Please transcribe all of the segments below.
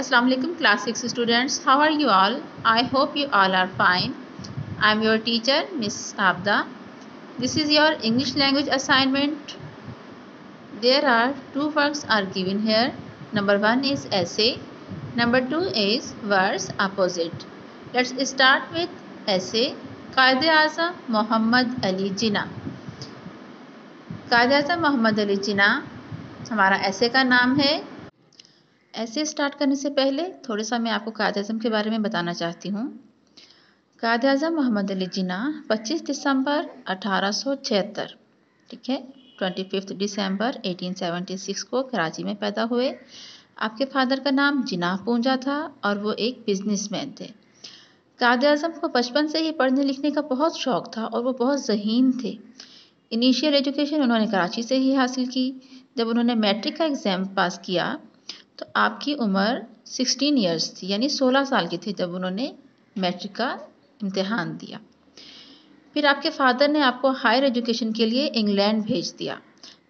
Assalamu alaikum class 6 students how are you all I hope you all are fine I am your teacher Miss Abda this is your English language assignment there are two works are given here number 1 is essay number 2 is words opposite let's start with essay कायद आज़म मोहम्मद अली जिना कायद आज़म मोहम्मद अली जिना हमारा ऐसे का नाम है ऐसे start करने से पहले थोड़ा सा मैं आपको कायद अज़म के बारे में बताना चाहती हूँ। कायद अज़म मोहम्मद अली जिना 25 दिसंबर अठारह सौ छिहत्तर, ठीक है? ट्वेंटी फिफ्थ दिसंबर 1876 को कराची में पैदा हुए। आपके फादर का नाम जिना पूंजा था और वो एक बिजनेसमैन थे। कायद अज़म को बचपन से ही पढ़ने लिखने का बहुत शौक़ था और वो बहुत जहीन थे। इनिशियल एजुकेशन उन्होंने कराची से ही हासिल की। जब उन्होंने मैट्रिक का एग्ज़ाम पास किया तो आपकी उम्र 16 इयर्स थी, यानी 16 साल की थी जब उन्होंने मैट्रिक का इम्तिहान दिया। फिर आपके फादर ने आपको हायर एजुकेशन के लिए इंग्लैंड भेज दिया।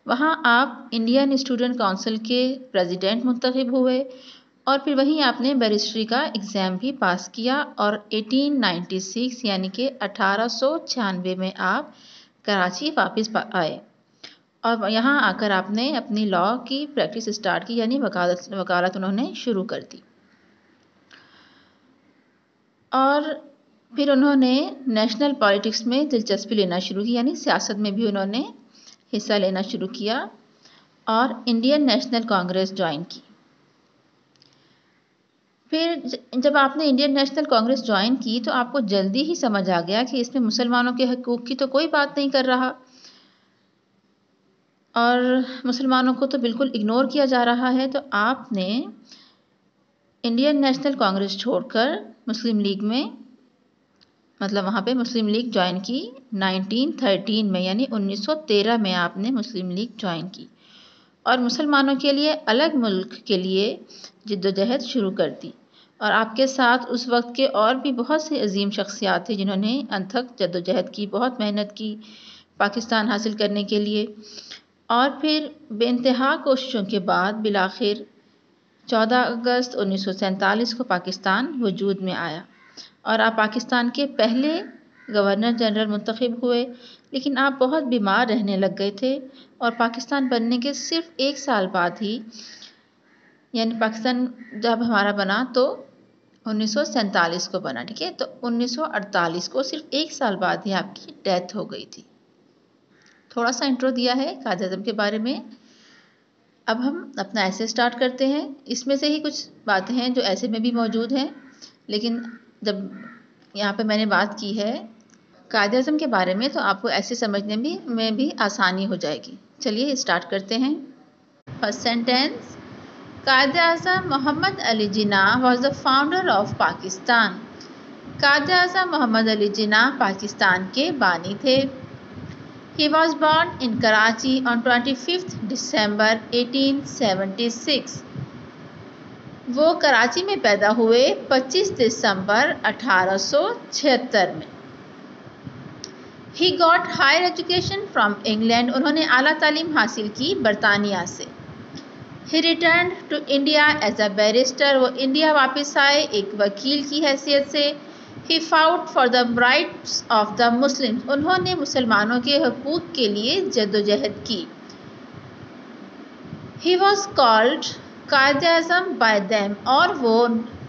वहाँ आप इंडियन स्टूडेंट काउंसिल के प्रेसिडेंट मुंतखब हुए और फिर वहीं आपने बैरिस्ट्री का एग्ज़ाम भी पास किया और 1896 यानी कि अठारह सौ छियानवे में आप कराची वापस आए। और यहाँ आकर आपने अपनी लॉ की प्रैक्टिस स्टार्ट की, यानी वकालत वकालत उन्होंने शुरू कर दी। और फिर उन्होंने नेशनल पॉलिटिक्स में दिलचस्पी लेना शुरू की, यानी सियासत में भी उन्होंने हिस्सा लेना शुरू किया और इंडियन नेशनल कांग्रेस ज्वाइन की। फिर जब आपने इंडियन नेशनल कांग्रेस ज्वाइन की तो आपको जल्दी ही समझ आ गया कि इसमें मुसलमानों के हकूक़ की तो कोई बात नहीं कर रहा। और मुसलमानों को तो बिल्कुल इग्नोर किया जा रहा है तो आपने इंडियन नेशनल कांग्रेस छोड़कर मुस्लिम लीग में मतलब वहाँ पे मुस्लिम लीग ज्वाइन की 1913 में, यानी 1913 में आपने मुस्लिम लीग ज्वाइन की। और मुसलमानों के लिए अलग मुल्क के लिए जद्दोजहद शुरू कर दी। और आपके साथ उस वक्त के और भी बहुत से अजीम शख्सियात थे जिन्होंने अनथक जद्दोजहद की, बहुत मेहनत की, पाकिस्तान हासिल करने के लिए। और फिर बेानतहा कोशिशों के बाद बिलाखिर 14 अगस्त उन्नीस सौ सैंतालीस को पाकिस्तान वजूद में आया। और आप पाकिस्तान के पहले गवर्नर जनरल मुंतखब हुए, लेकिन आप बहुत बीमार रहने लग गए थे और पाकिस्तान बनने के सिर्फ़ एक साल बाद ही, यानी पाकिस्तान जब हमारा बना तो उन्नीस सौ सैंतालीस को बना, ठीक है? तो 1948 को सिर्फ़ एक साल बाद ही आपकी डेथ हो गई थी। थोड़ा सा इंट्रो दिया है काज अजम के बारे में। अब हम अपना ऐसे स्टार्ट करते हैं। इसमें से ही कुछ बातें हैं जो ऐसे में भी मौजूद हैं। लेकिन जब यहाँ पे मैंने बात की है कायद अजम के बारे में तो आपको ऐसे समझने भी, में भी आसानी हो जाएगी। चलिए स्टार्ट करते हैं। First sentence Quaid Azam Mohammad Ali Jinnah was the founder of Pakistan. Quaid Azam Mohammad Ali जिना पाकिस्तान के बानी थे। He was born in Karachi on 25th December 1876. वो कराची में पैदा हुए 25 दिसंबर अठारह सौ छिहत्तर में। He got higher education from England उन्होंने आला तालीम हासिल की बरतानिया से। He return to India as a barrister वो इंडिया वापस आए एक वकील की हैसियत से। He fought for the rights of the Muslim उन्होंने मुसलमानों के हकूक़ के लिए जदोजहद की। He was called Quaid Azam by them और वो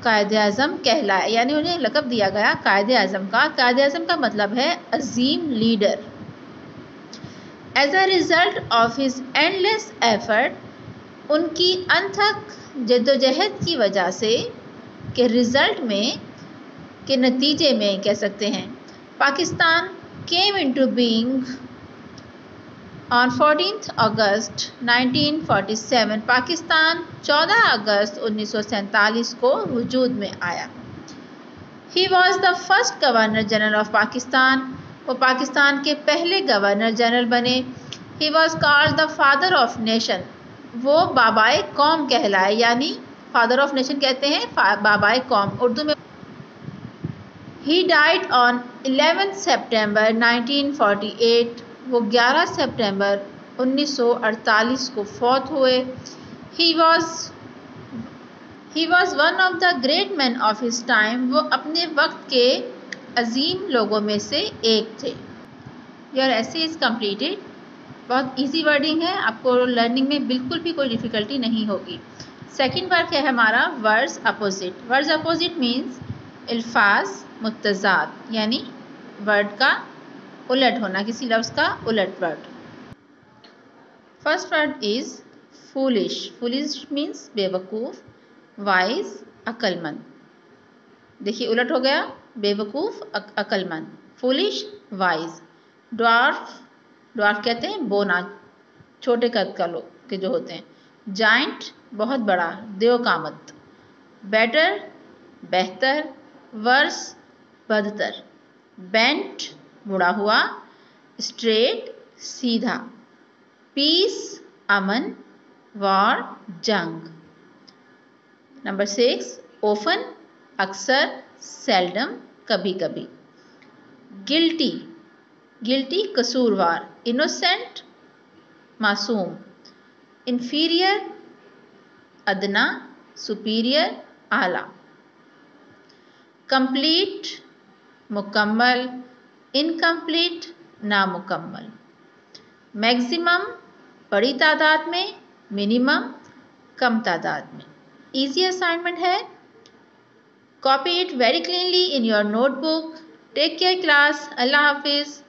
कायद अज़म कहलाए। यानी उन्हें लकब दिया गया कायद अज़म का। कायद अज़म का मतलब है अजीम leader. As a result of his endless effort उनकी अनथक जदोजहद की वजह से के रिज़ल्ट में के नतीजे में कह सकते हैं। Pakistan came into being on fourteen August 1947 Pakistan 14 अगस्त उन्नीस सौ सैंतालीस को वजूद में आया। He was the first governor general of Pakistan. वो पाकिस्तान के पहले गवर्नर जनरल बने। He was called the father of nation वो बाबाए कौम कहलाए, यानी फादर ऑफ़ नेशन कहते हैं बाबाए कौम। उर्दू में ही डाइड ऑन 11 सितंबर 1948 वो 11 सितंबर 1948 को फौत हुए। He was he was one of the great man of his time वो अपने वक्त के अजीम लोगों में से एक थे। योर ऐसे इज़ कम्प्लीटेड बहुत इजी वर्डिंग है। आपको लर्निंग में बिल्कुल भी कोई डिफ़िकल्टी नहीं होगी। सेकेंड वर्क है हमारा? Words opposite words opposite means अल्फाज मुतजाद यानी वर्ड का उलट होना, किसी लफ्ज़ का उलट word. First word is foolish. Foolish means बेवकूफ़, वाइज अक्लमंद। देखिए, उलट हो गया, बेवकूफ़ अक्लमंद। Foolish, wise. ड्वार्फ ड्वार्फ कहते हैं बोना, छोटे कद का लोग के जो होते हैं। जाइंट, बहुत बड़ा देव कामत बेटर, बेहतर वर्स बदतर। बेंट मुड़ा हुआ, स्ट्रेट, सीधा। पीस, अमन, वॉर, जंग। नंबर सिक्स, ओफन, अक्सर, सेल्डम कभी कभी गिल्टी। गिल्टी, कसूरवार, इनोसेंट, मासूम। इन्फीरियर, अदना, सुपीरियर, आला। कंप्लीट मुकम्मल इनकम्प्लीट नामुकम्मल। मैक्सिमम बड़ी तादाद में मिनिमम कम तादाद में। ईजी असाइनमेंट है। Copy it very cleanly in your notebook take care class अल्लाह हाफिज़।